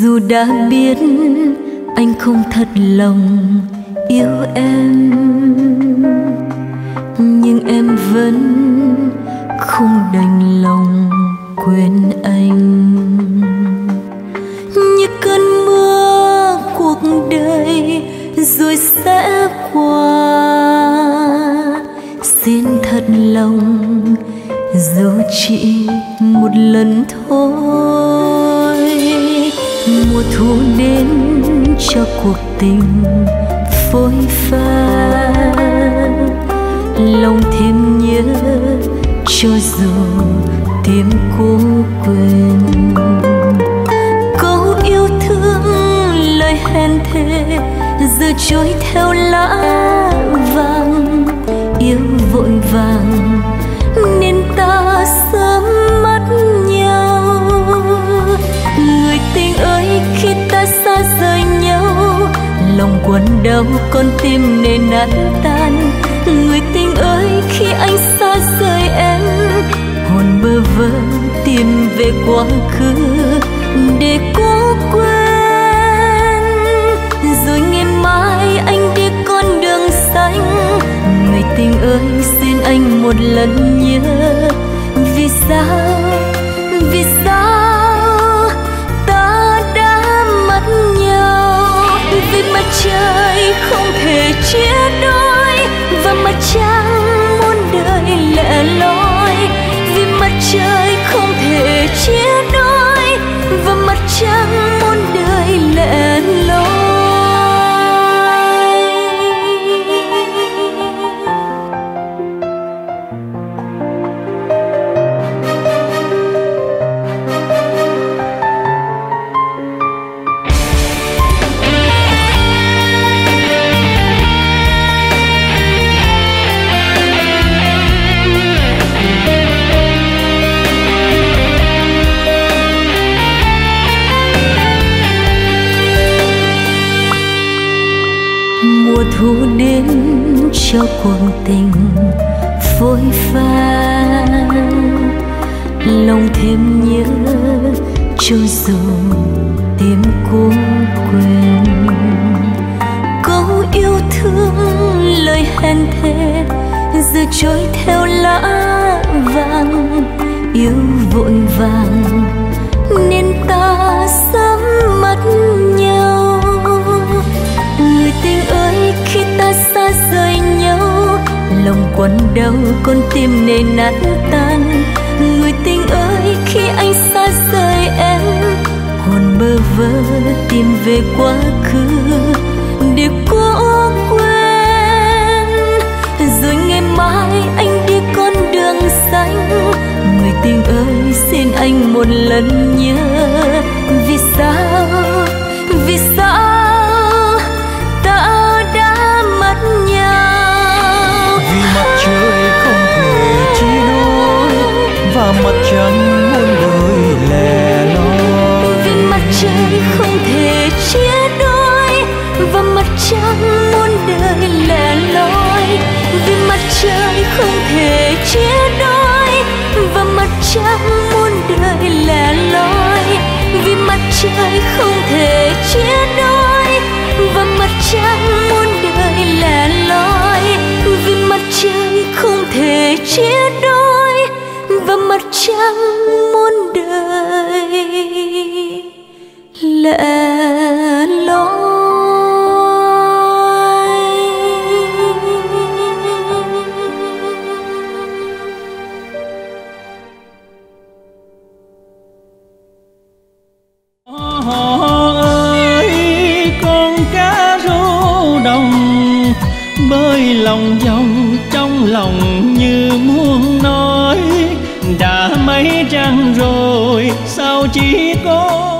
dù đã biết anh không thật lòng yêu em, nhưng em vẫn không đành lòng quên anh. Như cơn mưa cuộc đời rồi sẽ qua, xin thật lòng dù chỉ một lần thôi mùa thu đến cho cuộc tình phôi pha. Lòng thêm nhớ cho dù tim cố quên. Câu yêu thương lời hẹn thề giờ trôi theo lá vàng, yêu vội vàng. Đau con tim nên nát tan. Người tình ơi, khi anh xa rời em, hồn bơ vơ tìm về quá khứ để cố quên rồi ngày mai anh đi con đường xanh. Người tình ơi, xin anh một lần nhớ. Vì sao vì sao? Và thu đến cho cuộc tình phôi pha. Lòng thêm nhớ trôi dồn tim cố quên. Câu yêu thương lời hẹn thề giờ trôi theo lá vàng, yêu vội vàng. Tim này nát tan. Người tình ơi, khi anh xa rời em, hồn bơ vơ tìm về quá khứ. Để cố quên. Rồi ngày mai anh đi con đường xanh. Người tình ơi, xin anh một lần nhớ. Vì người chia đôi và mặt trăng muôn đời lẻ loi vì mặt trời không thể chia đôi và mặt trăng muôn đời lẻ loi vì mặt trời không thể chia đôi và mặt trăng muôn đời lẻ loi vì mặt trời không thể chia đôi và mặt trăng muôn đời lệ loi Họ ơi con cá rô đồng, bơi lòng vòng trong lòng như muốn nói. Đã mấy trăng rồi, sao chỉ có